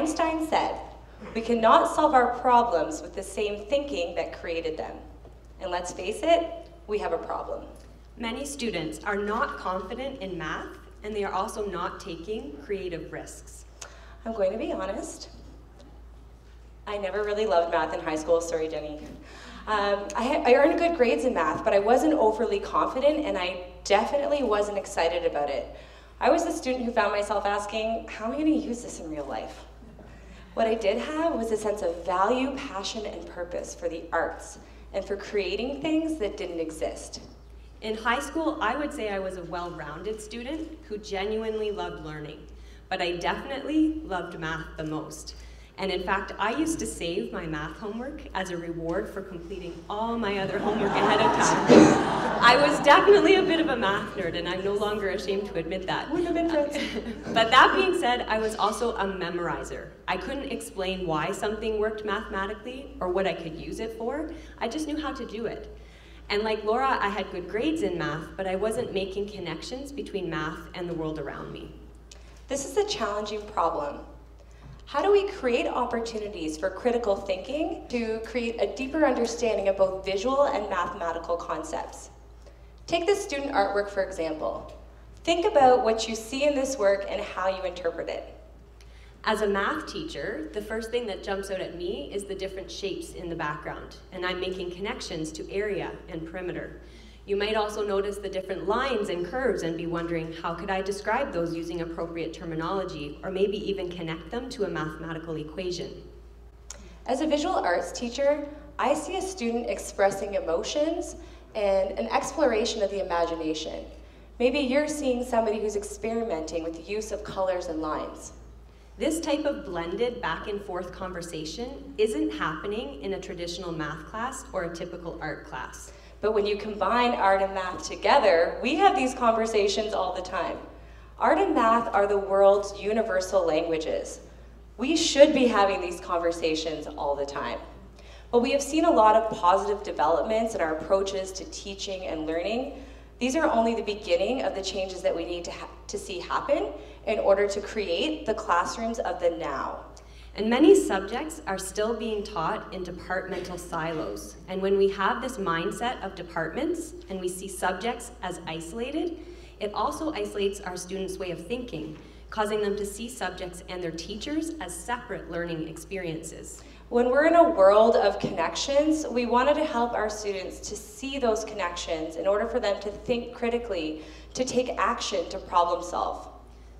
Einstein said, we cannot solve our problems with the same thinking that created them. And let's face it, we have a problem. Many students are not confident in math and they are also not taking creative risks. I'm going to be honest. I never really loved math in high school. Sorry, Jeni. Um, I, I, earned good grades in math, but I wasn't overly confident and I definitely wasn't excited about it. I was the student who found myself asking, how am I going to use this in real life? What I did have was a sense of value, passion, and purpose for the arts and for creating things that didn't exist. In high school, I would say I was a well-rounded student who genuinely loved learning, but I definitely loved math the most. And in fact, I used to save my math homework as a reward for completing all my other homework ahead of time. I was definitely a bit of a math nerd, and I'm no longer ashamed to admit that. Wouldn't have been friends. but that being said, I was also a memorizer. I couldn't explain why something worked mathematically or what I could use it for. I just knew how to do it. And like Laura, I had good grades in math, but I wasn't making connections between math and the world around me. This is a challenging problem how do we create opportunities for critical thinking to create a deeper understanding of both visual and mathematical concepts? Take this student artwork, for example. Think about what you see in this work and how you interpret it. As a math teacher, the first thing that jumps out at me is the different shapes in the background, and I'm making connections to area and perimeter. You might also notice the different lines and curves and be wondering, how could I describe those using appropriate terminology, or maybe even connect them to a mathematical equation? As a visual arts teacher, I see a student expressing emotions and an exploration of the imagination. Maybe you're seeing somebody who's experimenting with the use of colors and lines. This type of blended back and forth conversation isn't happening in a traditional math class or a typical art class. But when you combine art and math together, we have these conversations all the time. Art and math are the world's universal languages. We should be having these conversations all the time. But we have seen a lot of positive developments in our approaches to teaching and learning. These are only the beginning of the changes that we need to, to see happen in order to create the classrooms of the now. And many subjects are still being taught in departmental silos. And when we have this mindset of departments and we see subjects as isolated, it also isolates our students' way of thinking, causing them to see subjects and their teachers as separate learning experiences. When we're in a world of connections, we wanted to help our students to see those connections in order for them to think critically, to take action, to problem solve.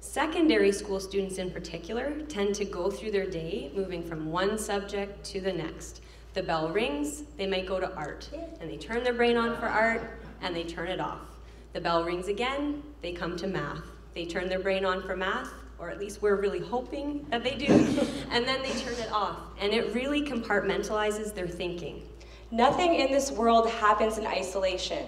Secondary school students in particular tend to go through their day moving from one subject to the next. The bell rings, they might go to art, and they turn their brain on for art, and they turn it off. The bell rings again, they come to math. They turn their brain on for math, or at least we're really hoping that they do, and then they turn it off. And it really compartmentalizes their thinking. Nothing in this world happens in isolation.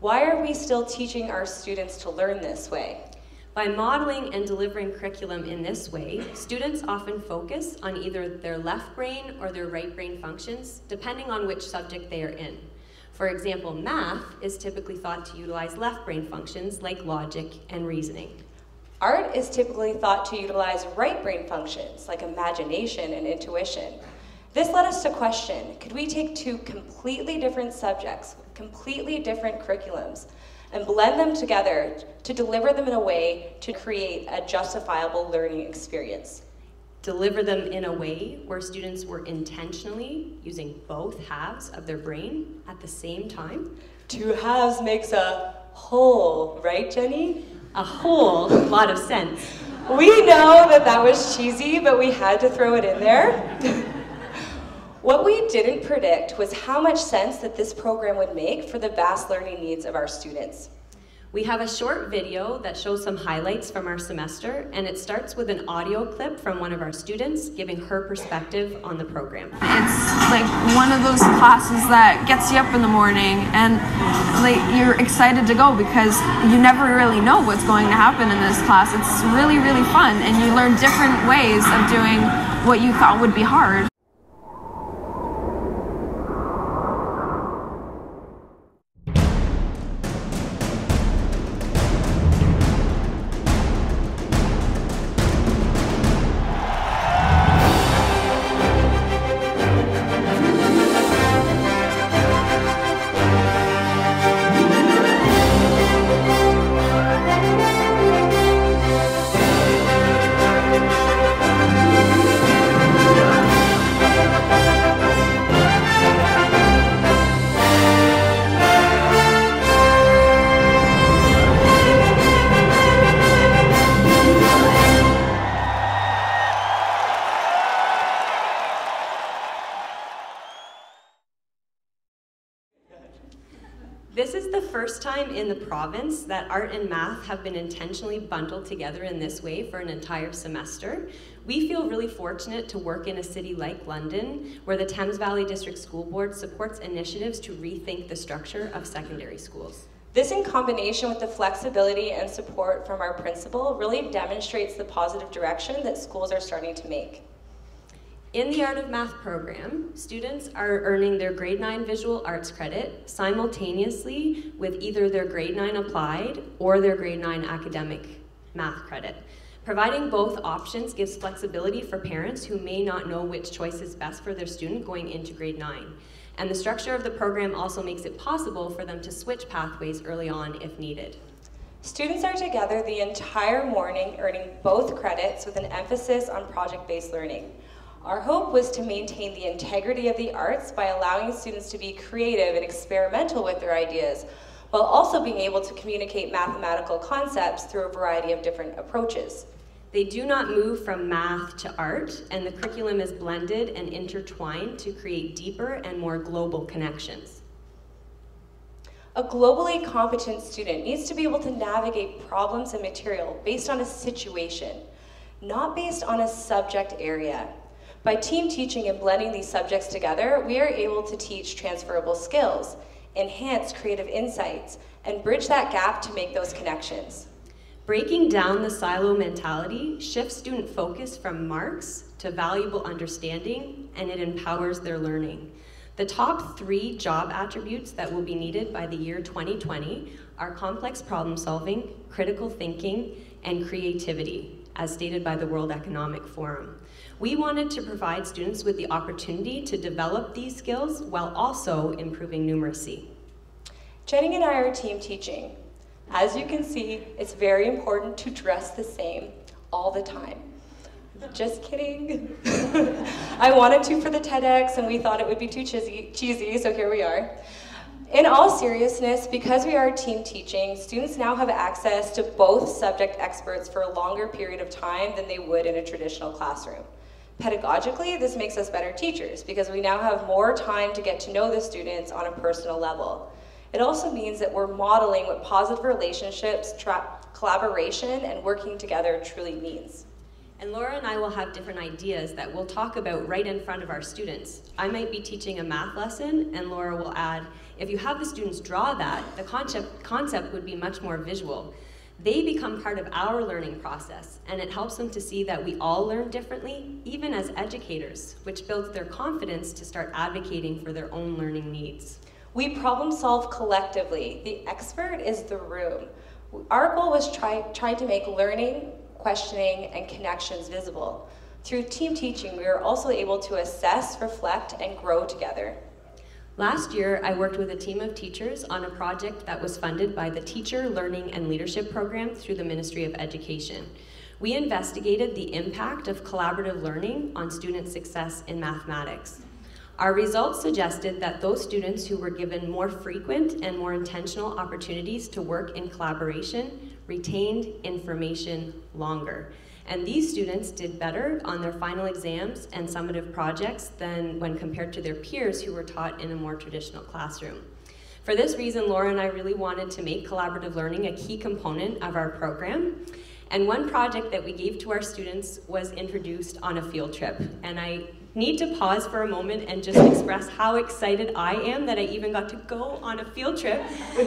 Why are we still teaching our students to learn this way? By modeling and delivering curriculum in this way, students often focus on either their left brain or their right brain functions, depending on which subject they are in. For example, math is typically thought to utilize left brain functions like logic and reasoning. Art is typically thought to utilize right brain functions like imagination and intuition. This led us to question, could we take two completely different subjects, completely different curriculums, and blend them together to deliver them in a way to create a justifiable learning experience. Deliver them in a way where students were intentionally using both halves of their brain at the same time. Two halves makes a whole, right, Jeni? A whole lot of sense. We know that that was cheesy, but we had to throw it in there. What we didn't predict was how much sense that this program would make for the vast learning needs of our students. We have a short video that shows some highlights from our semester, and it starts with an audio clip from one of our students giving her perspective on the program. It's like one of those classes that gets you up in the morning and like you're excited to go because you never really know what's going to happen in this class. It's really, really fun, and you learn different ways of doing what you thought would be hard. This is the first time in the province that art and math have been intentionally bundled together in this way for an entire semester. We feel really fortunate to work in a city like London, where the Thames Valley District School Board supports initiatives to rethink the structure of secondary schools. This in combination with the flexibility and support from our principal really demonstrates the positive direction that schools are starting to make. In the Art of Math program, students are earning their grade 9 visual arts credit simultaneously with either their grade 9 applied or their grade 9 academic math credit. Providing both options gives flexibility for parents who may not know which choice is best for their student going into grade 9. And the structure of the program also makes it possible for them to switch pathways early on if needed. Students are together the entire morning earning both credits with an emphasis on project-based learning. Our hope was to maintain the integrity of the arts by allowing students to be creative and experimental with their ideas, while also being able to communicate mathematical concepts through a variety of different approaches. They do not move from math to art, and the curriculum is blended and intertwined to create deeper and more global connections. A globally competent student needs to be able to navigate problems and material based on a situation, not based on a subject area. By team teaching and blending these subjects together, we are able to teach transferable skills, enhance creative insights, and bridge that gap to make those connections. Breaking down the silo mentality shifts student focus from marks to valuable understanding, and it empowers their learning. The top three job attributes that will be needed by the year 2020 are complex problem solving, critical thinking, and creativity, as stated by the World Economic Forum. We wanted to provide students with the opportunity to develop these skills while also improving numeracy. Jeni and I are team teaching. As you can see, it's very important to dress the same all the time. Just kidding. I wanted to for the TEDx and we thought it would be too cheesy, cheesy, so here we are. In all seriousness, because we are team teaching, students now have access to both subject experts for a longer period of time than they would in a traditional classroom. Pedagogically, this makes us better teachers because we now have more time to get to know the students on a personal level. It also means that we're modeling what positive relationships, collaboration, and working together truly means. And Laura and I will have different ideas that we'll talk about right in front of our students. I might be teaching a math lesson, and Laura will add, if you have the students draw that, the concept, concept would be much more visual they become part of our learning process, and it helps them to see that we all learn differently, even as educators, which builds their confidence to start advocating for their own learning needs. We problem solve collectively. The expert is the room. Our goal was try, try to make learning, questioning, and connections visible. Through team teaching, we were also able to assess, reflect, and grow together. Last year, I worked with a team of teachers on a project that was funded by the Teacher Learning and Leadership Program through the Ministry of Education. We investigated the impact of collaborative learning on student success in mathematics. Our results suggested that those students who were given more frequent and more intentional opportunities to work in collaboration retained information longer. And these students did better on their final exams and summative projects than when compared to their peers who were taught in a more traditional classroom. For this reason, Laura and I really wanted to make collaborative learning a key component of our program. And one project that we gave to our students was introduced on a field trip. And I need to pause for a moment and just express how excited I am that I even got to go on a field trip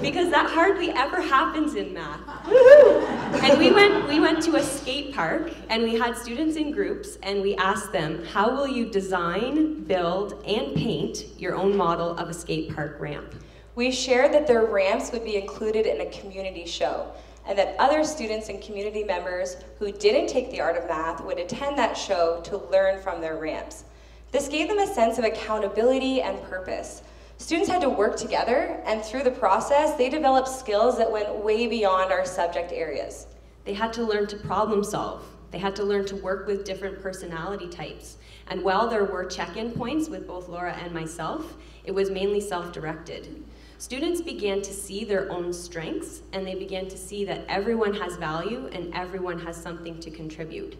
because that hardly ever happens in math. and we went, we went to a skate park and we had students in groups and we asked them, how will you design, build, and paint your own model of a skate park ramp? We shared that their ramps would be included in a community show and that other students and community members who didn't take the art of math would attend that show to learn from their ramps. This gave them a sense of accountability and purpose. Students had to work together, and through the process, they developed skills that went way beyond our subject areas. They had to learn to problem solve. They had to learn to work with different personality types. And while there were check-in points with both Laura and myself, it was mainly self-directed. Students began to see their own strengths, and they began to see that everyone has value and everyone has something to contribute.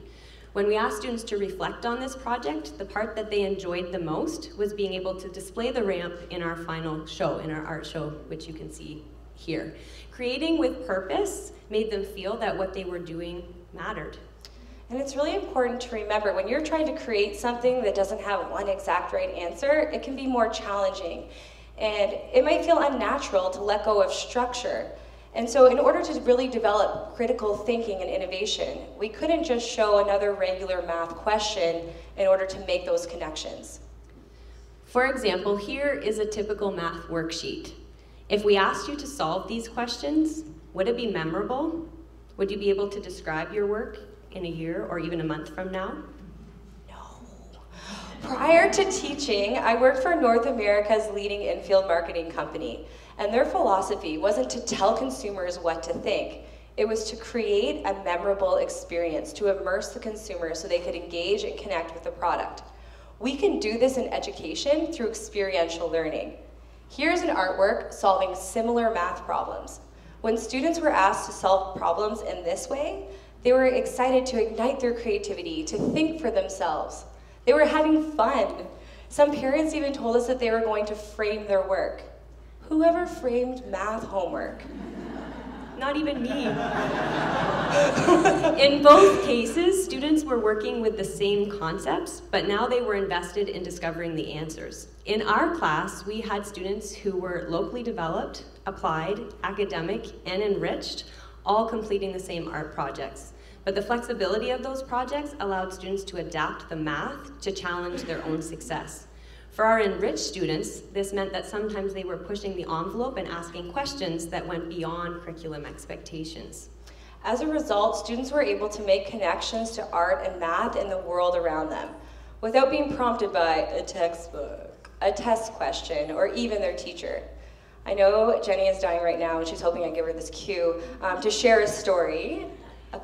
When we asked students to reflect on this project, the part that they enjoyed the most was being able to display the ramp in our final show, in our art show, which you can see here. Creating with purpose made them feel that what they were doing mattered. And it's really important to remember when you're trying to create something that doesn't have one exact right answer, it can be more challenging. And it might feel unnatural to let go of structure. And so, in order to really develop critical thinking and innovation, we couldn't just show another regular math question in order to make those connections. For example, here is a typical math worksheet. If we asked you to solve these questions, would it be memorable? Would you be able to describe your work in a year or even a month from now? Prior to teaching, I worked for North America's leading infield marketing company, and their philosophy wasn't to tell consumers what to think. It was to create a memorable experience, to immerse the consumer so they could engage and connect with the product. We can do this in education through experiential learning. Here's an artwork solving similar math problems. When students were asked to solve problems in this way, they were excited to ignite their creativity, to think for themselves. They were having fun. Some parents even told us that they were going to frame their work. Whoever framed math homework? Not even me. in both cases, students were working with the same concepts, but now they were invested in discovering the answers. In our class, we had students who were locally developed, applied, academic, and enriched, all completing the same art projects. But the flexibility of those projects allowed students to adapt the math to challenge their own success. For our enriched students, this meant that sometimes they were pushing the envelope and asking questions that went beyond curriculum expectations. As a result, students were able to make connections to art and math in the world around them without being prompted by a textbook, a test question, or even their teacher. I know Jeni is dying right now, and she's hoping I give her this cue um, to share a story.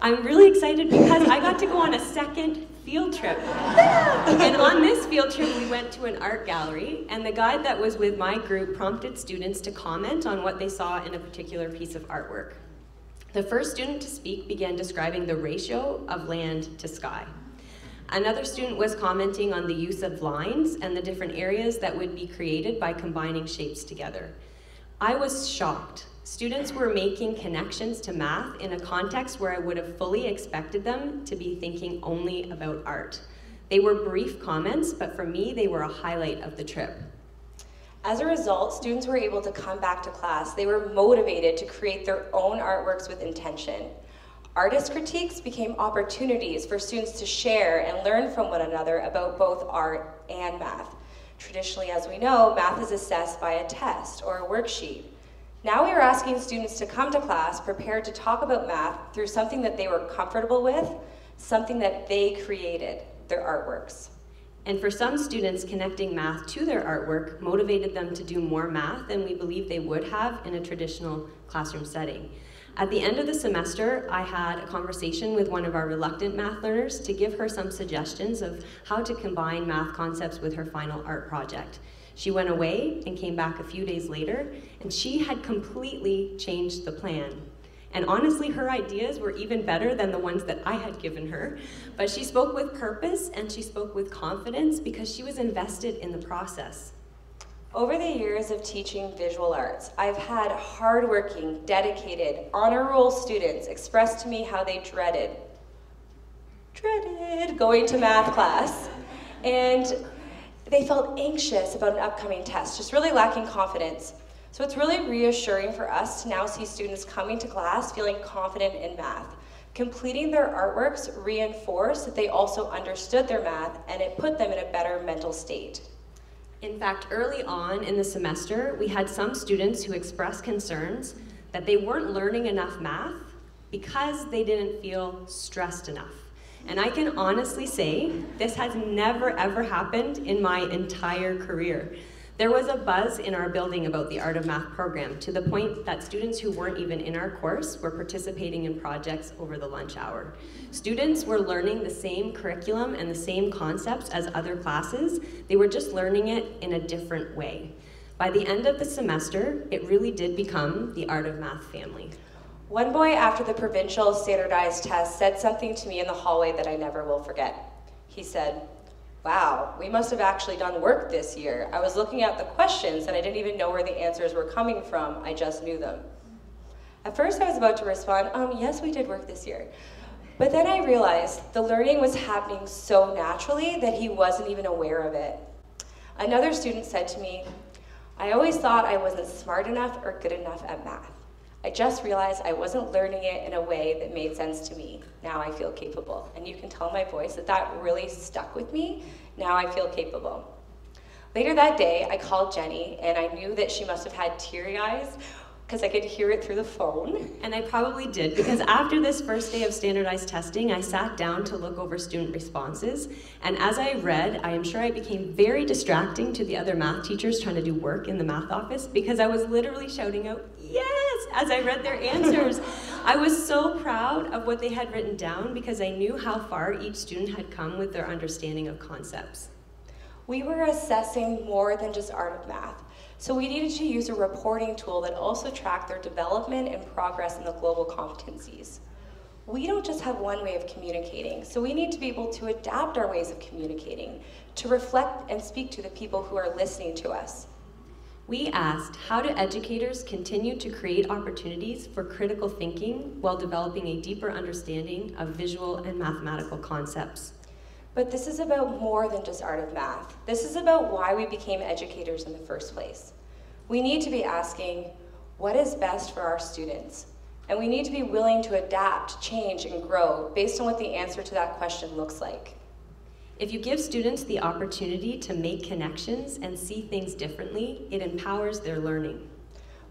I'm really excited because I got to go on a second field trip. and on this field trip, we went to an art gallery, and the guide that was with my group prompted students to comment on what they saw in a particular piece of artwork. The first student to speak began describing the ratio of land to sky. Another student was commenting on the use of lines and the different areas that would be created by combining shapes together. I was shocked. Students were making connections to math in a context where I would have fully expected them to be thinking only about art. They were brief comments, but for me, they were a highlight of the trip. As a result, students were able to come back to class. They were motivated to create their own artworks with intention. Artist critiques became opportunities for students to share and learn from one another about both art and math. Traditionally, as we know, math is assessed by a test or a worksheet. Now we are asking students to come to class prepared to talk about math through something that they were comfortable with, something that they created, their artworks. And for some students, connecting math to their artwork motivated them to do more math than we believe they would have in a traditional classroom setting. At the end of the semester, I had a conversation with one of our reluctant math learners to give her some suggestions of how to combine math concepts with her final art project. She went away and came back a few days later, and she had completely changed the plan. And honestly, her ideas were even better than the ones that I had given her. But she spoke with purpose and she spoke with confidence because she was invested in the process. Over the years of teaching visual arts, I've had hardworking, dedicated, honor roll students express to me how they dreaded, dreaded going to math class. And they felt anxious about an upcoming test, just really lacking confidence. So it's really reassuring for us to now see students coming to class feeling confident in math. Completing their artworks reinforced that they also understood their math and it put them in a better mental state. In fact, early on in the semester, we had some students who expressed concerns that they weren't learning enough math because they didn't feel stressed enough. And I can honestly say this has never ever happened in my entire career. There was a buzz in our building about the Art of Math program to the point that students who weren't even in our course were participating in projects over the lunch hour. Students were learning the same curriculum and the same concepts as other classes, they were just learning it in a different way. By the end of the semester, it really did become the Art of Math family. One boy, after the provincial standardized test, said something to me in the hallway that I never will forget. He said, Wow, we must have actually done work this year. I was looking at the questions and I didn't even know where the answers were coming from, I just knew them. At first, I was about to respond, Um, yes, we did work this year. But then I realized the learning was happening so naturally that he wasn't even aware of it. Another student said to me, I always thought I wasn't smart enough or good enough at math. I just realized I wasn't learning it in a way that made sense to me. Now I feel capable. And you can tell my voice that that really stuck with me. Now I feel capable. Later that day, I called Jeni and I knew that she must have had teary eyes because I could hear it through the phone. And I probably did, because after this first day of standardized testing, I sat down to look over student responses. And as I read, I am sure I became very distracting to the other math teachers trying to do work in the math office because I was literally shouting out, yes, as I read their answers. I was so proud of what they had written down because I knew how far each student had come with their understanding of concepts. We were assessing more than just art of math. So we needed to use a reporting tool that also tracked their development and progress in the global competencies. We don't just have one way of communicating, so we need to be able to adapt our ways of communicating to reflect and speak to the people who are listening to us. We asked, how do educators continue to create opportunities for critical thinking while developing a deeper understanding of visual and mathematical concepts? But this is about more than just art of math. This is about why we became educators in the first place. We need to be asking, what is best for our students? And we need to be willing to adapt, change, and grow based on what the answer to that question looks like. If you give students the opportunity to make connections and see things differently, it empowers their learning.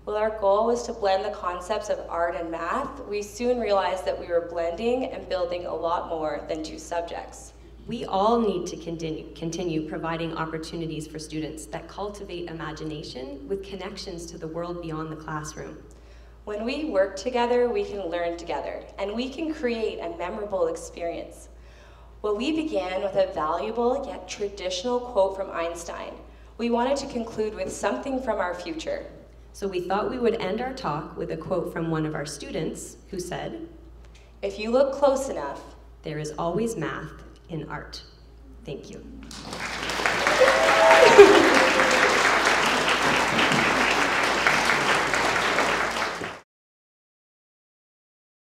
While our goal was to blend the concepts of art and math, we soon realized that we were blending and building a lot more than two subjects. We all need to continue, continue providing opportunities for students that cultivate imagination with connections to the world beyond the classroom. When we work together, we can learn together, and we can create a memorable experience. Well, we began with a valuable yet traditional quote from Einstein. We wanted to conclude with something from our future. So we thought we would end our talk with a quote from one of our students who said, If you look close enough, there is always math in art. Thank you.